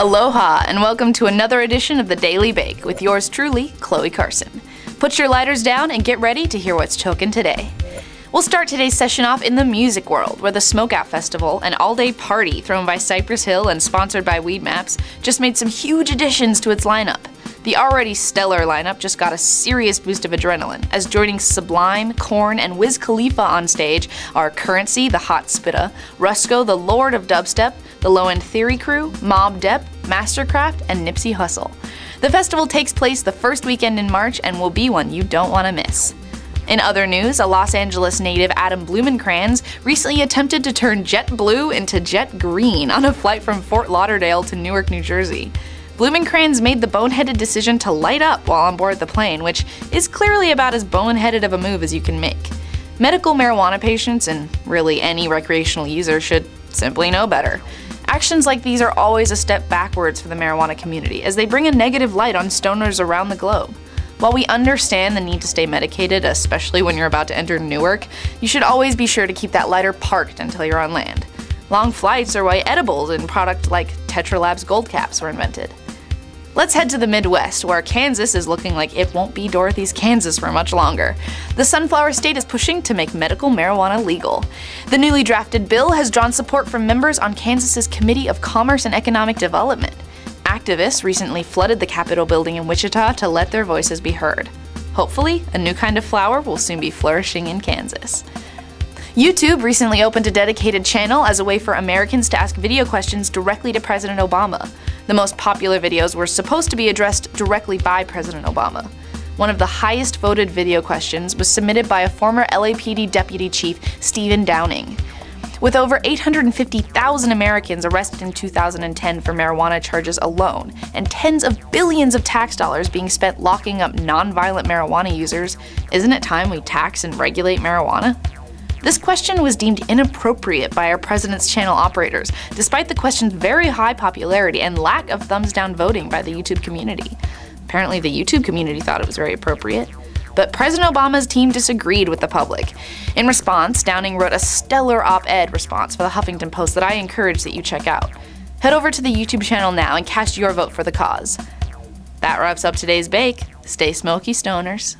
Aloha, and welcome to another edition of the Daily Bake with yours truly, Chloe Carson. Put your lighters down and get ready to hear what's choking today. We'll start today's session off in the music world, where the Smokeout Festival, an all day party thrown by Cypress Hill and sponsored by Weed Maps, just made some huge additions to its lineup. The already stellar lineup just got a serious boost of adrenaline, as joining Sublime, Korn, and Wiz Khalifa on stage are Currency, the Hot Spitta, Rusko, the Lord of Dubstep, the Low End Theory Crew, Mobb Deep, Mastercraft, and Nipsey Hussle. The festival takes place the first weekend in March and will be one you don't want to miss. In other news, a Los Angeles native Adam Blumenkranz recently attempted to turn jet blue into jet green on a flight from Fort Lauderdale to Newark, New Jersey. Blumenkranz made the boneheaded decision to light up while on board the plane, which is clearly about as boneheaded of a move as you can make. Medical marijuana patients, and really any recreational user, should simply know better. Actions like these are always a step backwards for the marijuana community, as they bring a negative light on stoners around the globe. While we understand the need to stay medicated, especially when you're about to enter Newark, you should always be sure to keep that lighter parked until you're on land. Long flights are why edibles and products like Tetra Labs Gold Caps were invented. Let's head to the Midwest, where Kansas is looking like it won't be Dorothy's Kansas for much longer. The Sunflower State is pushing to make medical marijuana legal. The newly drafted bill has drawn support from members on Kansas's Committee of Commerce and Economic Development activists recently flooded the Capitol building in Wichita to let their voices be heard. Hopefully, a new kind of flower will soon be flourishing in Kansas. YouTube recently opened a dedicated channel as a way for Americans to ask video questions directly to President Obama. The most popular videos were supposed to be addressed directly by President Obama. One of the highest voted video questions was submitted by a former LAPD deputy chief, Stephen Downing. With over 850,000 Americans arrested in 2010 for marijuana charges alone, and tens of billions of tax dollars being spent locking up nonviolent marijuana users, isn't it time we tax and regulate marijuana? This question was deemed inappropriate by our president's channel operators, despite the question's very high popularity and lack of thumbs down voting by the YouTube community. Apparently, the YouTube community thought it was very appropriate but President Obama's team disagreed with the public. In response, Downing wrote a stellar op-ed response for the Huffington Post that I encourage that you check out. Head over to the YouTube channel now and cast your vote for the cause. That wraps up today's bake. Stay smoky, stoners.